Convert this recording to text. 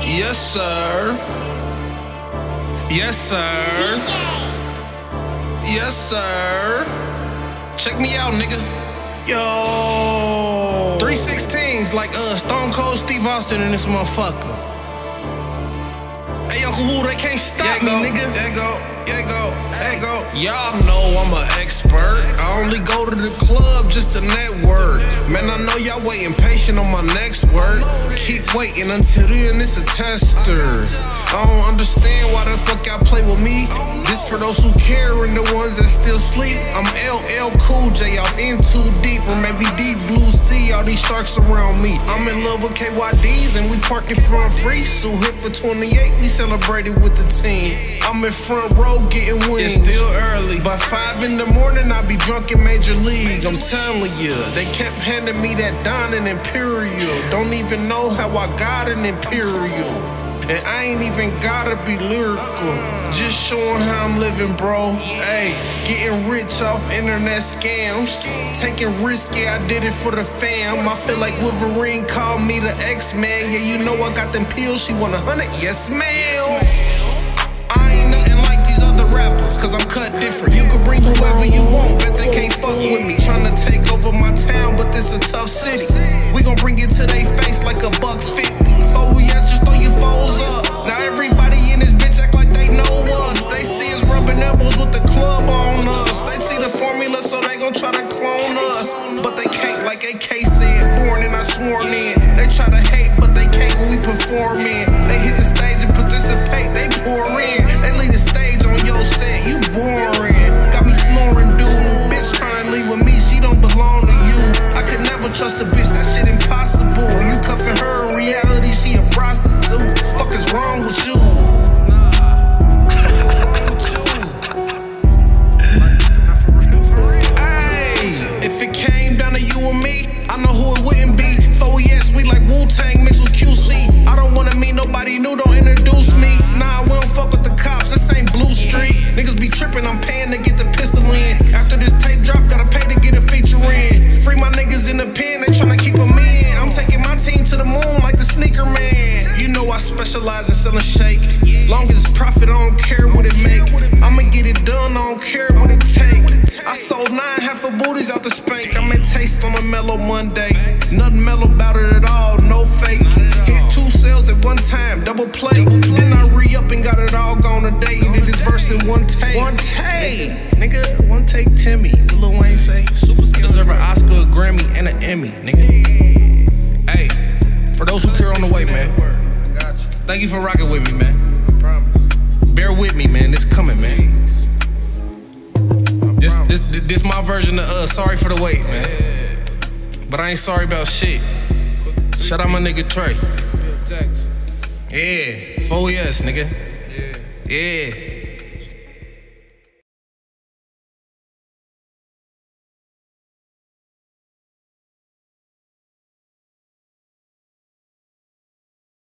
Yes, sir. Yes, sir. Yes, sir. Check me out, nigga. Yo. 316s like uh Stone Cold Steve Austin in this motherfucker. Hey, Uncle Woo, they can't stop Yeah, me, nigga. There go. There go. There go. Y'all know I'm an expert. I only go to the club just to network. Man, I know y'all waiting patient on my next word. Keep waiting until then, it's a tester. I don't understand why the fuck y'all play with me. This for those who care and the ones that still sleep. I'm LL Cool J off in too deep, or maybe Deep Blue Sea. All these sharks around me. I'm in love with KYDs and we parking front free. So hit for 28, we celebrated with the team. I'm in front row getting wings. It's still early. By five in the morning, I'll be drunk in Major League. I'm telling you, they kept handing me that Don and Imperial. Don't even know how I got an Imperial. And I ain't even gotta be lyrical. Just showing how I'm living, bro. Hey, getting rich off internet scams. Taking risky, I did it for the fam. I feel like Wolverine called me the X-Man. Yeah, you know I got them pills. She want a hundred. Yes, ma'am. I ain't nothing like these other rappers, cause I'm cut different. You can bring whoever you want, but they can't fuck with me. Tryna take this a tough city. We gon' bring it to they face like a buck fifty. Oh yes, just throw your foes up. Now everybody in this bitch act like they know us. They see us rubbing elbows with the club on us. They see the formula, so they gon' try to clone us. But they can't, like AK said, born and I sworn in. They try to hate, but they can't when we perform in. I know who it wouldn't be. 4ES, we like Wu Tang mixed with QC. I don't wanna meet nobody new, don't introduce me. Nah, we don't fuck with the cops, this ain't Blue Streak. Niggas be tripping, I'm paying to get the pistol in. After this tape drop, gotta pay to get a feature in. Free my niggas in the pen, they tryna keep them in. I'm taking my team to the moon like the sneaker man. You know I specialize in selling shake. Long as it's profit, I don't care what it make. I'ma get it done, I don't care what it take. Mellow Monday. Nothing mellow about it at all, no fake. Hit two sales at one time, double play. Then I re up and got it all gone today. Did this verse in one take. One take, nigga, one take Timmy. What Lil Wayne say? Super skills deserve an Oscar, a Grammy, and an Emmy, nigga. Hey, for those who care on the way, man. Thank you for rocking with me, man. Promise. Bear with me, man. It's coming, man. This, this, this my version of uh, sorry for the wait, man. But I ain't sorry about shit. Shout out my nigga Trey. Yeah, 4ES, nigga. Yeah.